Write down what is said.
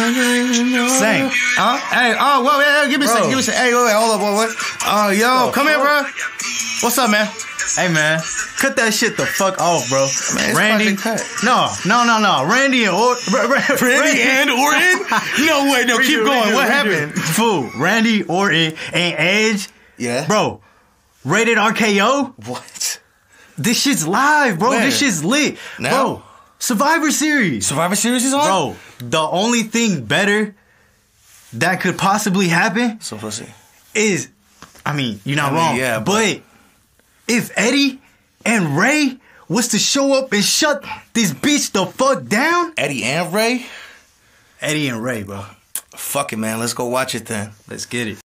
Sing. Huh? Hey, oh, wait, wait, wait, give me a second. Give me a second. Hey, wait, hold up, wait. Oh, uh, yo, come here, bro. What's up, man? Hey, man. Cut that shit the fuck off, bro. Man, Randy. No, no, no, no. Randy and or- Randy and Orton? No way, no, keep Redo, going. redo, What happened? Fool. Randy Orton and Edge. Yeah. Bro, rated RKO. What? This shit's live, bro. Where? This shit's lit. Now? Bro, Survivor Series. Survivor Series is on? Bro, the only thing better that could possibly happen So pussy. is, I mean, you're not I mean, wrong. yeah, but, if Eddie and Rey was to show up and shut this bitch the fuck down, Eddie and Rey? Eddie and Rey, bro. Fuck it, man. Let's go watch it then. Let's get it.